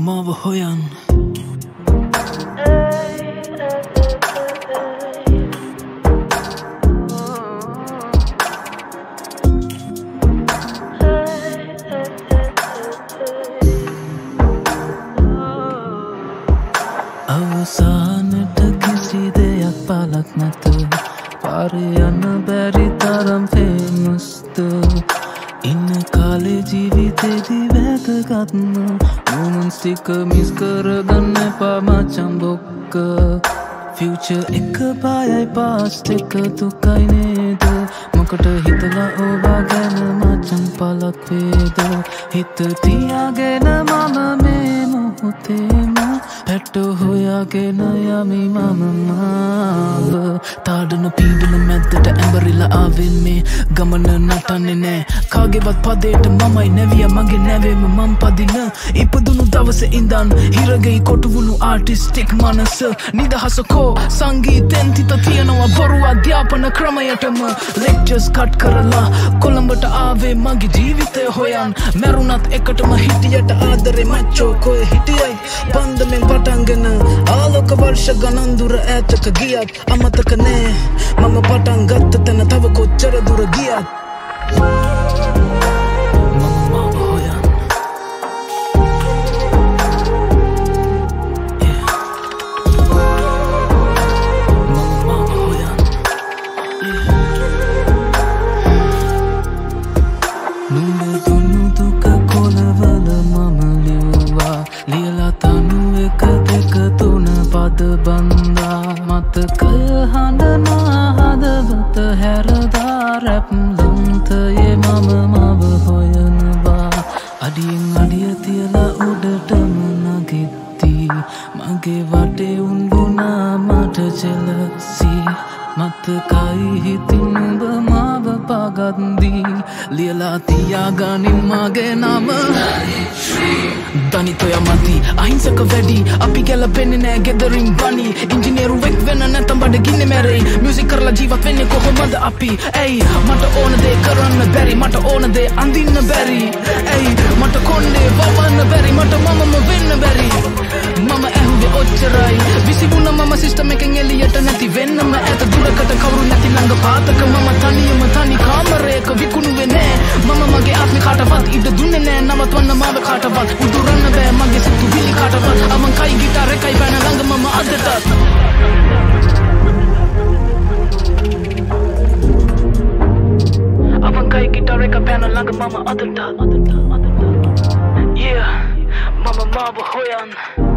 මම මාව හොයන් අවසානට කිසි දෙයක් පලක් නැත පාරයන්න බැරි තරම් ෆේමස්ත ඉන්න කාලෙ ජීවිතෙදි වැදගත්ම මොමන්ස්ටික මිස් කරගන්න පාමචම්බොක්ක ෆියච එක පායයි පාස්ට එක තුකයි නේද? මොකට හිතලා ඕවා ගැන මචන් පලක් වේද? හිත තියාගෙන මම මේ මොහොතේම පැට්ට හොයාගෙන යමි මමමාව තාඩන පීඩන මැත්තට ඇඹරිලා ආවෙන් මේ ගමන නටන්නේ නෑ. කාගෙවත් පදේට මමයි නැවිය මගේ නැවේම මම් පදින. ඉපදුණු දවස ඉඳන් හිරගෙයි කොටුවුණු ආටිස්ටික් මනස. නිදහසකෝ සංගීතෙන් තිත තියෙනවා බොරු අධ්‍යාපන ක්‍රමයටම. ලෙක්චස් කට් කරලා කොළඹට ආවේ මගේ ජීවිතය හොයන්. මැරුණත් එකටම හිටියට ආදරෙ මච්චෝ කොය හිටියයි. පන්දමෙන් පටන්ගෙන ආලෝක වර්ෂ ගණන්දුර ඇතක ගියත් අමතක නෑ මම පටන් ගත්ත තැන තව කොච්චර දුර ගියත් මම ලොන්තයේ මම මව හොයනවා. අඩියෙන් අඩිය තියලා උඩටම නගිත්දී මගේ වටේ උන්ගුණා මට ජෙලසී. මතකයි හිතින් උඹ මාව පගත්දී ලියලා තියාගනින් මගේ නම. දනිතොය මති අහිංසක වැඩි. අපි ගැලපෙන්නේ නෑ ගෙදරින් බනි. ඉංජිනේරුවෙක් වෙන නැතම් බඩ ගින්න මැරෙයි මියසික් කරලා ජීවත් වෙන්නේ කොහොමද අපි? ඇයි? මට ඕන දේ කරන්න බැරි. මට ඕන දේ අඳින්න බැරි. ඇයි? මට කොන්්ඩේ වවන්න බැරි. මට මමම වෙන්න බැරි. මම ඇහුවේ ඔච්චරයි. විසිබුණ මම සිිස්ටම එකෙන් එලියට නැති වෙන්නම ඇත දුරකට කවරු නැති ළඟ පාතක මම තනියම දුන්නේ නෑ නවත්වන්න මාව කාටවත් උදුරන්න බෑ මගේ සිතු විලි කාටවත් අමන් කයි ගිටාර එකයි පැන ළඟ මම අදටත් අවංකයි ගිටාර එක පැන ළඟ මම අදට අදට අදට Yeah මම මාව හොයන්